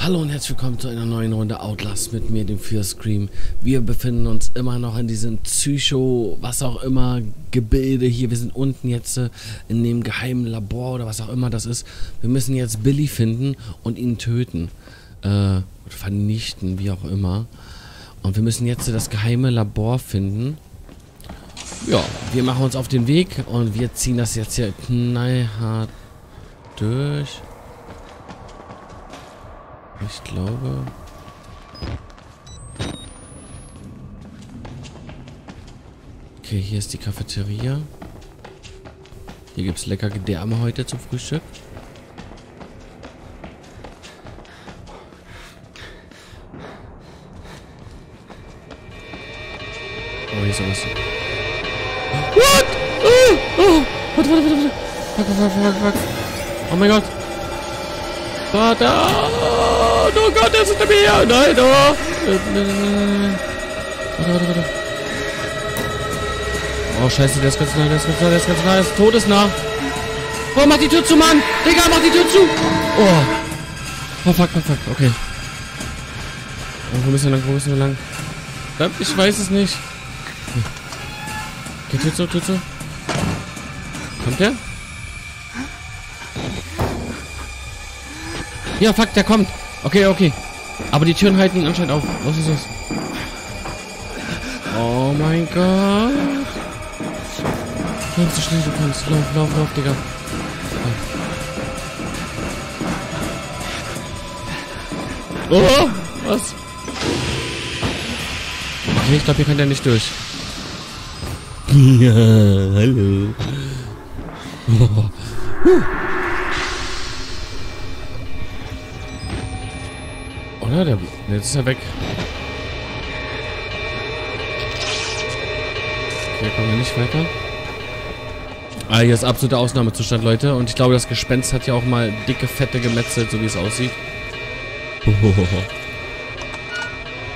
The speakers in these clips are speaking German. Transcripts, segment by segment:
Hallo und herzlich willkommen zu einer neuen Runde Outlast mit mir, dem Fear Scream. Wir befinden uns immer noch in diesem Psycho, was auch immer, Gebilde hier. Wir sind unten jetzt äh, in dem geheimen Labor oder was auch immer das ist. Wir müssen jetzt Billy finden und ihn töten. Äh, vernichten, wie auch immer. Und wir müssen jetzt das geheime Labor finden. Ja, wir machen uns auf den Weg und wir ziehen das jetzt hier knallhart durch. Ich glaube... Okay, hier ist die Cafeteria. Hier gibt es lecker Gedärme heute zum Frühstück. Oh, hier ist was. What? Oh, oh. Warte, warte, warte, warte. Fuck, fuck, fuck, fuck. Oh mein Gott. Vater! Oh Gott, er ist hinter mir! Nein, oh! Warte, warte, warte. Oh, scheiße, der ist ganz nah, der ist ganz nah, der ist ganz nah, der ist todesnah. Oh, mach die Tür zu, Mann! Digga, mach die Tür zu! Oh. Oh, fuck, fuck, fuck, okay. Oh, wo müssen wir lang, wo müssen wir lang? Ich weiß es nicht. Okay, Tür zu, Tür zu. Kommt der? Ja, fuck, der kommt. Okay, okay. Aber die Türen halten ihn anscheinend auf. Was ist das? Oh mein Gott. Lauf so schnell du kannst. Lauf, lauf, lauf, Digga. Oh, was? Okay, ich glaube, hier kann der nicht durch. Ja, hallo. Oh. Huh. Oder? Der, jetzt ist er weg. Okay, kommen wir nicht weiter. Ah, hier ist absoluter Ausnahmezustand, Leute. Und ich glaube, das Gespenst hat ja auch mal dicke, fette gemetzelt, so wie es aussieht. Hohoho.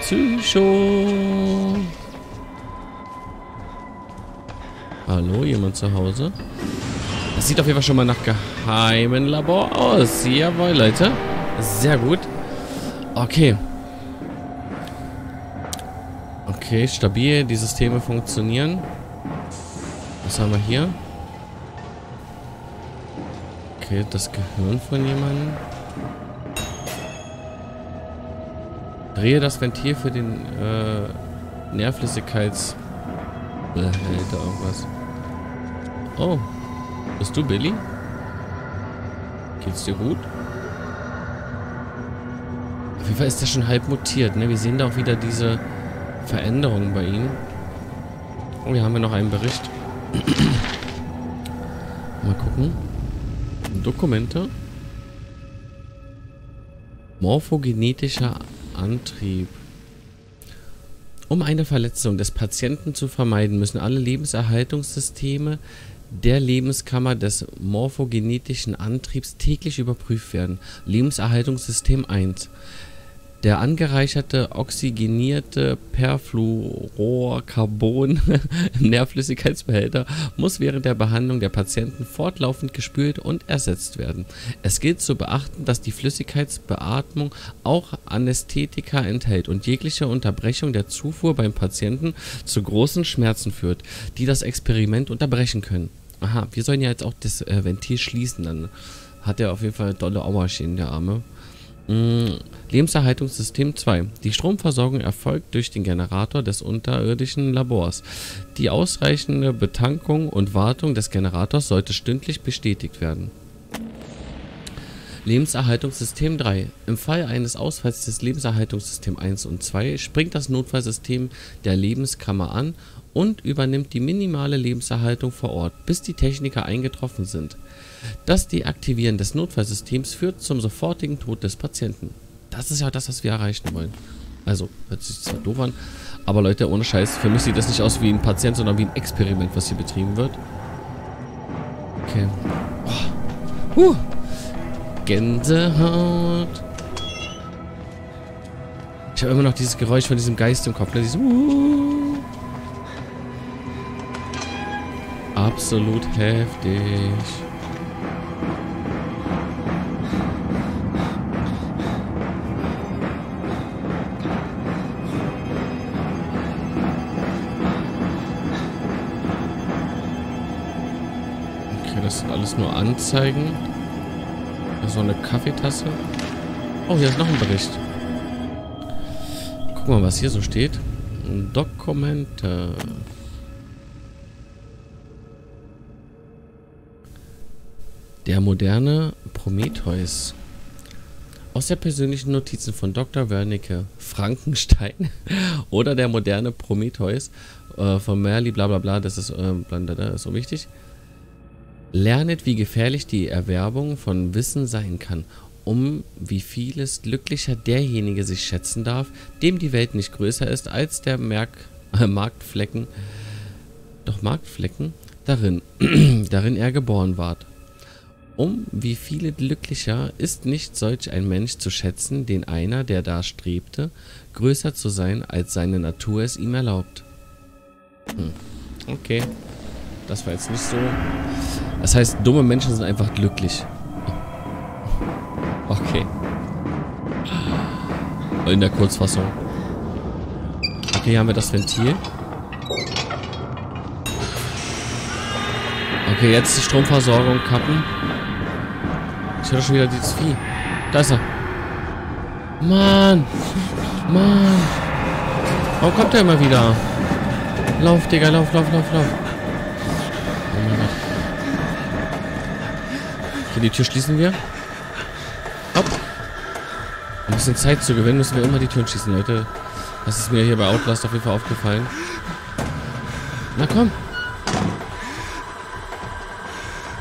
Psycho. Hallo, jemand zu Hause? Das sieht auf jeden Fall schon mal nach geheimen Labor aus. Jawohl, Leute. Sehr gut. Okay. Okay, stabil. Die Systeme funktionieren. Was haben wir hier? Okay, das Gehirn von jemandem. Drehe das Ventil für den äh, Nährflüssigkeitsbehälter irgendwas. Oh. Bist du Billy? Geht's dir gut? Jeden Fall ist der schon halb mutiert, ne? Wir sehen da auch wieder diese Veränderungen bei ihm. Oh, hier haben wir noch einen Bericht. Mal gucken. Dokumente. Morphogenetischer Antrieb. Um eine Verletzung des Patienten zu vermeiden, müssen alle Lebenserhaltungssysteme der Lebenskammer des morphogenetischen Antriebs täglich überprüft werden. Lebenserhaltungssystem 1. Der angereicherte oxygenierte Perfluorocarbon im Nährflüssigkeitsbehälter muss während der Behandlung der Patienten fortlaufend gespült und ersetzt werden. Es gilt zu beachten, dass die Flüssigkeitsbeatmung auch Anästhetika enthält und jegliche Unterbrechung der Zufuhr beim Patienten zu großen Schmerzen führt, die das Experiment unterbrechen können. Aha, wir sollen ja jetzt auch das äh, Ventil schließen, dann hat er auf jeden Fall dolle Auerchen, der Arme. Lebenserhaltungssystem 2. Die Stromversorgung erfolgt durch den Generator des unterirdischen Labors. Die ausreichende Betankung und Wartung des Generators sollte stündlich bestätigt werden. Lebenserhaltungssystem 3. Im Fall eines Ausfalls des Lebenserhaltungssystems 1 und 2 springt das Notfallsystem der Lebenskammer an und übernimmt die minimale Lebenserhaltung vor Ort, bis die Techniker eingetroffen sind. Das Deaktivieren des Notfallsystems führt zum sofortigen Tod des Patienten. Das ist ja das, was wir erreichen wollen. Also, hört sich zwar doof an, aber Leute, ohne Scheiß, für mich sieht das nicht aus wie ein Patient, sondern wie ein Experiment, was hier betrieben wird. Okay. Oh. Huh. Gänsehaut. Ich habe immer noch dieses Geräusch von diesem Geist im Kopf. Ne? Dieses uh. Absolut heftig. Okay, das sind alles nur Anzeigen. Noch eine Kaffeetasse. Oh, hier ist noch ein Bericht. Guck mal, was hier so steht. Dokumente. Der moderne Prometheus. Aus der persönlichen Notizen von Dr. Wernicke Frankenstein oder der moderne Prometheus äh, von Merli, bla bla bla, das ist, äh, das ist so wichtig. Lernet, wie gefährlich die Erwerbung von Wissen sein kann, um wie vieles glücklicher derjenige sich schätzen darf, dem die Welt nicht größer ist als der Merk äh, Marktflecken, doch Marktflecken, darin, darin er geboren ward. Um wie viele glücklicher ist nicht solch ein Mensch zu schätzen, den einer, der da strebte, größer zu sein, als seine Natur es ihm erlaubt. Hm. Okay. Das war jetzt nicht so. Das heißt, dumme Menschen sind einfach glücklich. Okay. In der Kurzfassung. Okay, hier haben wir das Ventil. Okay, jetzt die Stromversorgung kappen. Ich höre schon wieder dieses Vieh. Da ist er. Mann. Mann. Warum kommt er immer wieder? Lauf, Digga, lauf, lauf, lauf, lauf. Okay, die Tür schließen wir. Hopp. Um ein bisschen Zeit zu gewinnen, müssen wir immer die Türen schließen, Leute. Das ist mir hier bei Outlast auf jeden Fall aufgefallen. Na komm.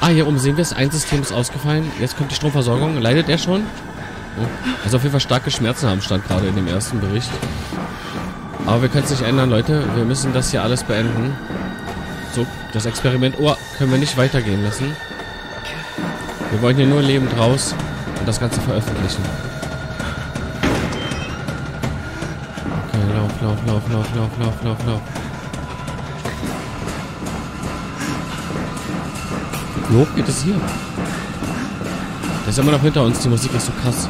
Ah, hier oben sehen wir es. Ein System ist ausgefallen. Jetzt kommt die Stromversorgung. Leidet er schon? Oh. Also auf jeden Fall starke Schmerzen haben, stand gerade in dem ersten Bericht. Aber wir können es nicht ändern, Leute. Wir müssen das hier alles beenden. So, das Experiment... Oh, können wir nicht weitergehen lassen. Wir wollen hier nur lebend raus und das Ganze veröffentlichen. Okay, lauf, lauf, lauf, lauf, lauf, lauf, lauf, lauf. Wie geht es hier? Der ist immer noch hinter uns. Die Musik ist so krass.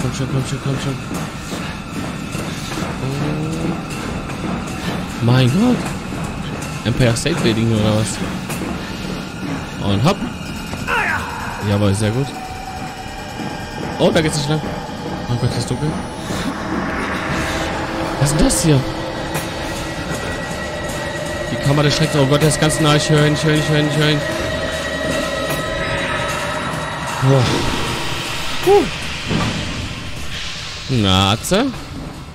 Komm schon, komm schon, komm schon. Oh. Mein Gott. Empire State Building oder was? Und hopp. Jawohl, sehr gut. Oh, da geht's nicht lang. Oh Gott, ist dunkel. Was ist das hier? Die Kamera des Schrecks. Oh Gott, der ist ganz nah. Ich höre ihn, ich höre ihn, ich höre ihn, ich höre ihn. Oh. Na, Atze?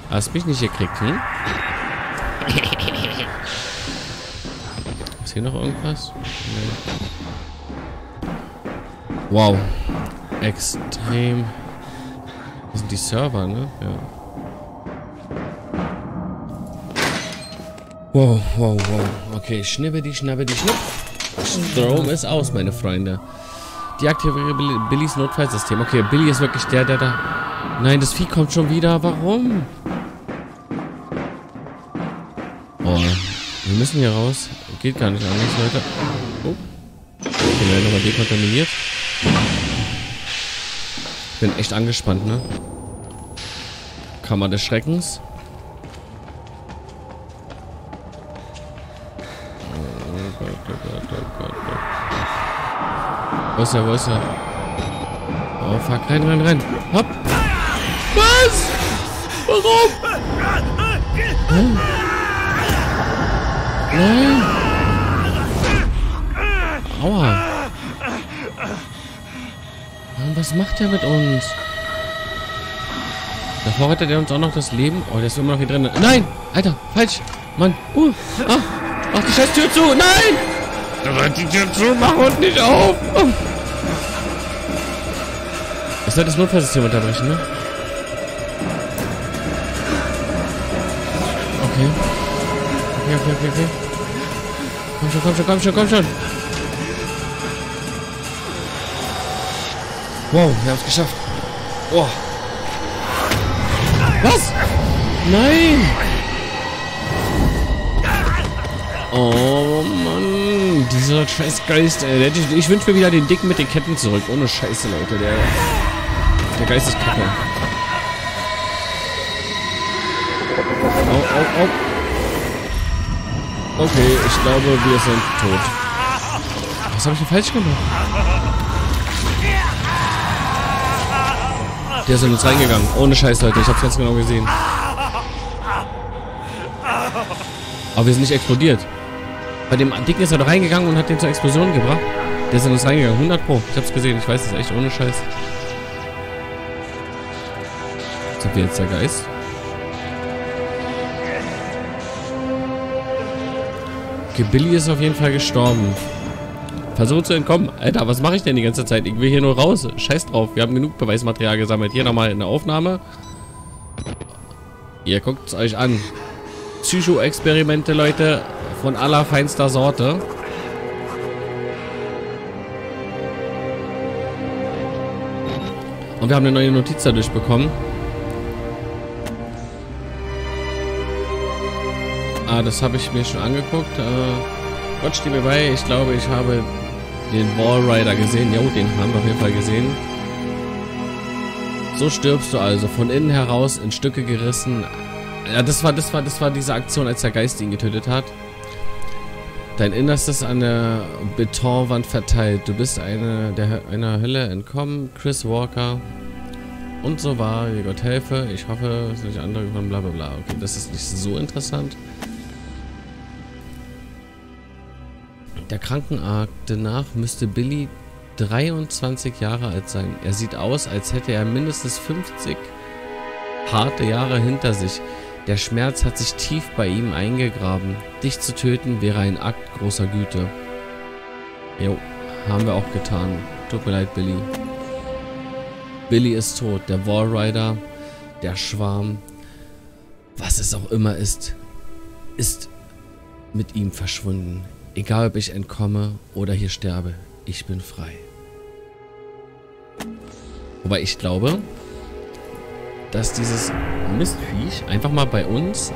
Hast mich nicht gekriegt, hm? Ist hier noch irgendwas? Nee. Wow. Extrem. Das sind die Server, ne? Ja. Wow, wow, wow. Okay, schnippe die, schnappe die, schnipp. Strom ist aus, meine Freunde. Deaktiviere Billys Notfallsystem. Okay, Billy ist wirklich der, der da... Nein, das Vieh kommt schon wieder. Warum? Oh, wir müssen hier raus. Geht gar nicht anders, Leute. Oh. Okay, wir nochmal dekontaminiert. Bin echt angespannt, ne? Kammer des Schreckens. Oh. Wo ist er, wo ist er? Oh fuck, renn, renn, renn. Hopp. Was? Warum? Hm? Nein. Aua. Mann, was macht der mit uns? Davor rettet er uns auch noch das Leben. Oh, der ist immer noch hier drin. Nein! Alter, falsch! Mann! Uh! Ah! Mach die scheiß Tür zu! Nein! Mach die Tür zu! Mach und nicht auf! Oh. Ich soll das Notfallsystem unterbrechen, ne? Okay. Okay, okay, okay, okay. Komm schon, komm schon, komm schon, komm schon. Wow, wir haben es geschafft. Oh. Was? Nein! Oh Mann, dieser scheiß Geist, ey. Ich, ich wünsche mir wieder den Dicken mit den Ketten zurück. Ohne Scheiße, Leute. Der, der Geist ist kacke. Oh, oh, oh. Okay, ich glaube, wir sind tot. Was habe ich denn falsch gemacht? Der ist in uns reingegangen. Ohne Scheiß, Leute. Ich hab's ganz genau gesehen. Aber wir sind nicht explodiert. Bei dem Dicken ist er doch reingegangen und hat den zur Explosion gebracht. Der ist in uns reingegangen. 100 Pro. Ich hab's gesehen. Ich weiß es echt. Ohne Scheiß. Sind wir jetzt der Geist? Okay, Billy ist auf jeden Fall gestorben. Versuche zu entkommen. Alter, was mache ich denn die ganze Zeit? Ich will hier nur raus. Scheiß drauf. Wir haben genug Beweismaterial gesammelt. Hier nochmal eine Aufnahme. Ihr guckt es euch an. Psycho-Experimente, Leute. Von allerfeinster Sorte. Und wir haben eine neue Notiz dadurch bekommen. Ah, das habe ich mir schon angeguckt. Äh, Gott steht mir bei. Ich glaube, ich habe den Wallrider gesehen. Jo, den haben wir auf jeden Fall gesehen. So stirbst du also, von innen heraus in Stücke gerissen. Ja, das war, das war, das war diese Aktion, als der Geist ihn getötet hat. Dein Innerstes an der Betonwand verteilt. Du bist eine, der, einer Hölle entkommen. Chris Walker. Und so war, Gott helfe. Ich hoffe, es sind nicht andere gekommen, bla bla bla. Okay, das ist nicht so interessant. Der Krankenakte nach müsste Billy 23 Jahre alt sein. Er sieht aus, als hätte er mindestens 50 harte Jahre hinter sich. Der Schmerz hat sich tief bei ihm eingegraben. Dich zu töten wäre ein Akt großer Güte. Jo, haben wir auch getan. Tut mir leid, Billy. Billy ist tot. Der Wallrider, der Schwarm, was es auch immer ist, ist mit ihm verschwunden. Egal, ob ich entkomme oder hier sterbe, ich bin frei. Wobei ich glaube, dass dieses Mistviech einfach mal bei uns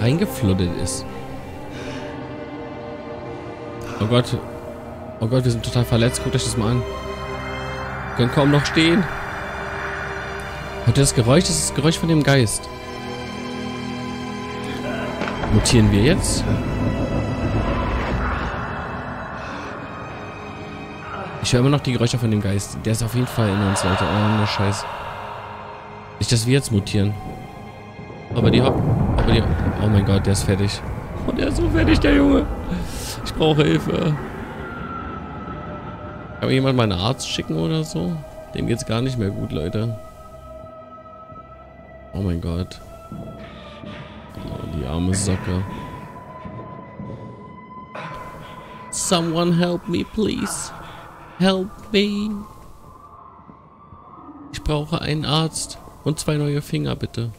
reingefluttet ist. Oh Gott. Oh Gott, wir sind total verletzt. Guckt euch das mal an. Wir können kaum noch stehen. Hört ihr das Geräusch? Das ist das Geräusch von dem Geist. Mutieren wir jetzt? Ich höre immer noch die Geräusche von dem Geist. Der ist auf jeden Fall in uns, Leute. Oh, ne Scheiß. Nicht, dass wir jetzt mutieren. Aber die Hopp. Aber die. Oh mein Gott, der ist fertig. Oh, der ist so fertig, der Junge. Ich brauche Hilfe. Kann mir jemand mal einen Arzt schicken oder so? Dem geht's gar nicht mehr gut, Leute. Oh mein Gott. Oh, die arme Socke. Someone help me, please. Help me. Ich brauche einen Arzt. Und zwei neue Finger, bitte.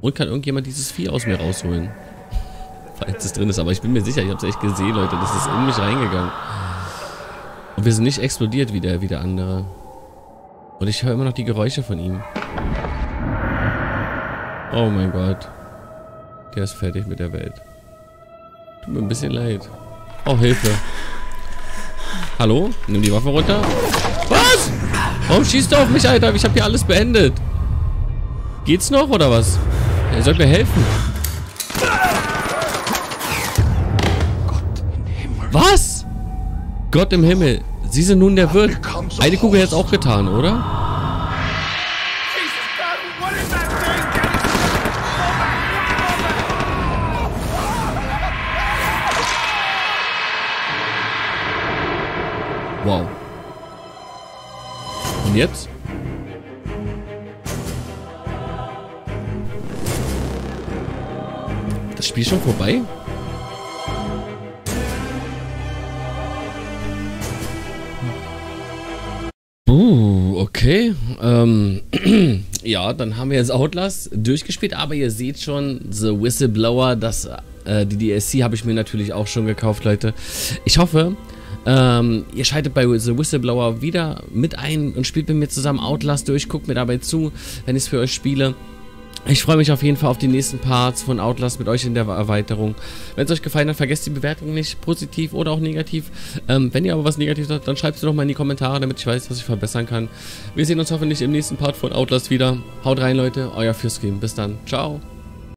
Und kann irgendjemand dieses Vieh aus mir rausholen? Falls es drin ist. Aber ich bin mir sicher, ich habe es echt gesehen, Leute. Das ist in mich reingegangen. Und wir sind nicht explodiert wie der, wie der andere. Und ich höre immer noch die Geräusche von ihm. Oh mein Gott. Der ist fertig mit der Welt. Tut mir ein bisschen leid. Oh, Hilfe. Hallo? Nimm die Waffe runter. Was? Warum schießt du auf mich, Alter? Ich habe hier alles beendet. Geht's noch, oder was? Er soll mir helfen. Was? Gott im Himmel. Sie sind nun der Wirt. Eine Kugel jetzt auch getan, oder? Wow. Und jetzt? Das Spiel schon vorbei? Uh, okay. Ähm, ja, dann haben wir jetzt Outlast durchgespielt, aber ihr seht schon, The Whistleblower, das, äh, die DLC habe ich mir natürlich auch schon gekauft, Leute. Ich hoffe, ähm, ihr schaltet bei The Whistleblower wieder mit ein und spielt mit mir zusammen Outlast durch. Guckt mir dabei zu, wenn ich es für euch spiele. Ich freue mich auf jeden Fall auf die nächsten Parts von Outlast mit euch in der Erweiterung. Wenn es euch gefallen hat, vergesst die Bewertung nicht, positiv oder auch negativ. Ähm, wenn ihr aber was Negatives habt, dann schreibt es doch mal in die Kommentare, damit ich weiß, was ich verbessern kann. Wir sehen uns hoffentlich im nächsten Part von Outlast wieder. Haut rein, Leute, euer Fürstgame. Bis dann. Ciao.